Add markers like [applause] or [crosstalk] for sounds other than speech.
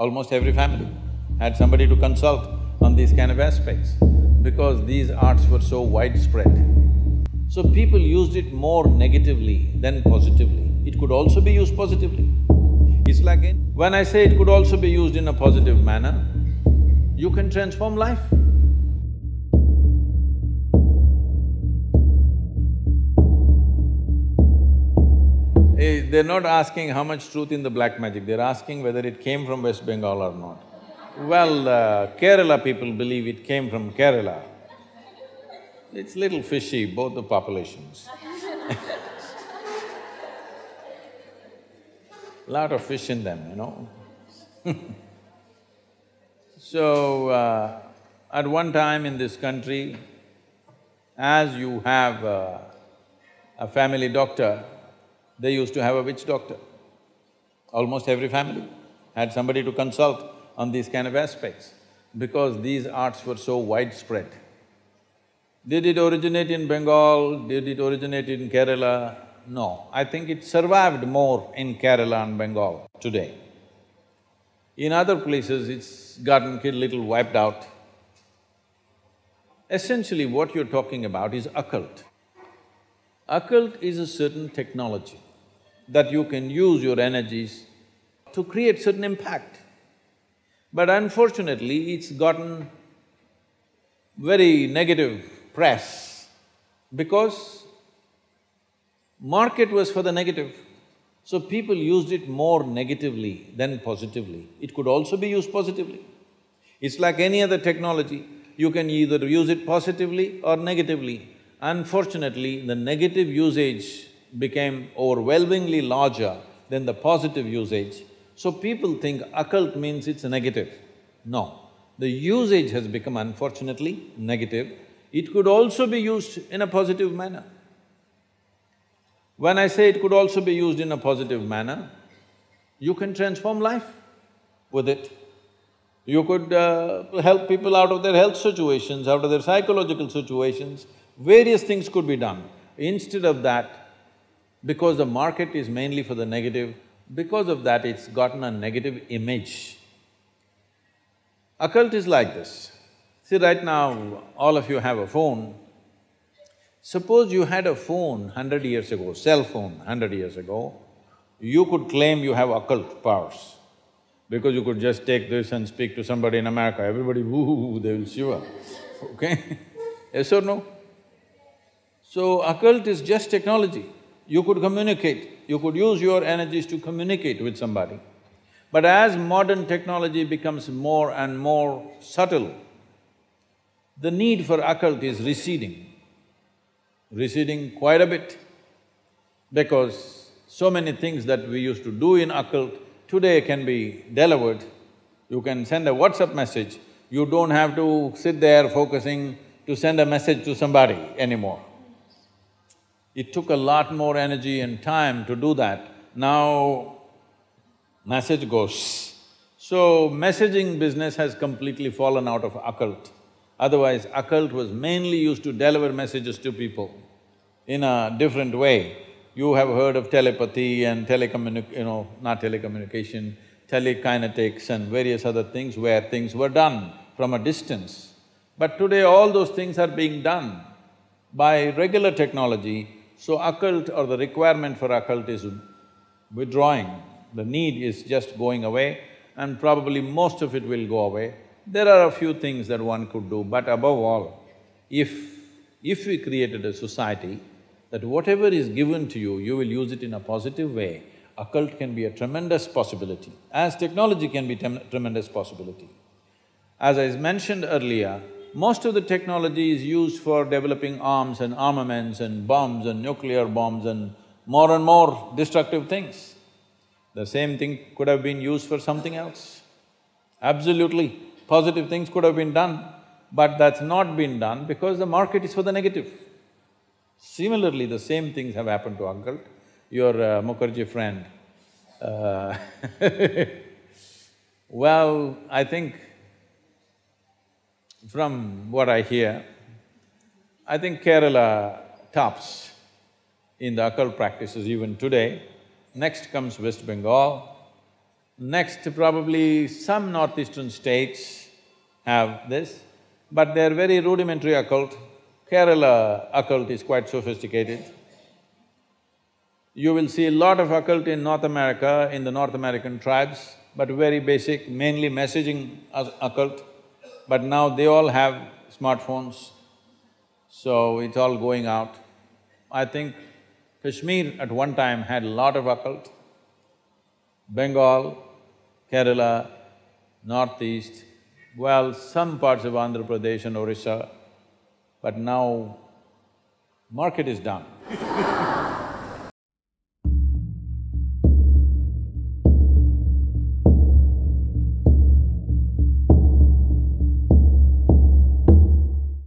Almost every family had somebody to consult on these kind of aspects because these arts were so widespread. So people used it more negatively than positively. It could also be used positively. It's like in… when I say it could also be used in a positive manner, you can transform life. They're not asking how much truth in the black magic, they're asking whether it came from West Bengal or not. Well, uh, Kerala people believe it came from Kerala. It's little fishy, both the populations [laughs] Lot of fish in them, you know [laughs] So, uh, at one time in this country, as you have uh, a family doctor, they used to have a witch doctor. Almost every family had somebody to consult on these kind of aspects because these arts were so widespread. Did it originate in Bengal? Did it originate in Kerala? No, I think it survived more in Kerala and Bengal today. In other places, it's gotten a little wiped out. Essentially, what you're talking about is occult. Occult is a certain technology that you can use your energies to create certain impact. But unfortunately, it's gotten very negative press because market was for the negative. So people used it more negatively than positively. It could also be used positively. It's like any other technology, you can either use it positively or negatively. Unfortunately, the negative usage became overwhelmingly larger than the positive usage. So people think occult means it's negative. No, the usage has become unfortunately negative. It could also be used in a positive manner. When I say it could also be used in a positive manner, you can transform life with it. You could uh, help people out of their health situations, out of their psychological situations, various things could be done. Instead of that, because the market is mainly for the negative, because of that it's gotten a negative image. Occult is like this. See, right now, all of you have a phone. Suppose you had a phone hundred years ago, cell phone hundred years ago, you could claim you have occult powers because you could just take this and speak to somebody in America, everybody woo, they will shiver, [laughs] okay? yes or no? So, occult is just technology you could communicate, you could use your energies to communicate with somebody. But as modern technology becomes more and more subtle, the need for occult is receding, receding quite a bit because so many things that we used to do in occult today can be delivered. You can send a WhatsApp message, you don't have to sit there focusing to send a message to somebody anymore. It took a lot more energy and time to do that. Now, message goes. So, messaging business has completely fallen out of occult. Otherwise, occult was mainly used to deliver messages to people in a different way. You have heard of telepathy and telecommunic… you know, not telecommunication, telekinetics and various other things where things were done from a distance. But today all those things are being done by regular technology so occult or the requirement for occult is withdrawing, the need is just going away and probably most of it will go away. There are a few things that one could do, but above all, if… if we created a society that whatever is given to you, you will use it in a positive way, occult can be a tremendous possibility, as technology can be tremendous possibility. As I mentioned earlier, most of the technology is used for developing arms and armaments and bombs and nuclear bombs and more and more destructive things. The same thing could have been used for something else. Absolutely, positive things could have been done, but that's not been done because the market is for the negative. Similarly, the same things have happened to occult. Your uh, Mukherjee friend, uh [laughs] well, I think from what I hear, I think Kerala tops in the occult practices even today. Next comes West Bengal, Next, probably some northeastern states have this, but they're very rudimentary occult. Kerala occult is quite sophisticated. You will see a lot of occult in North America, in the North American tribes, but very basic, mainly messaging occult. But now they all have smartphones, so it's all going out. I think Kashmir at one time had a lot of occult. Bengal, Kerala, Northeast, well, some parts of Andhra Pradesh and Orissa, but now market is done. [laughs]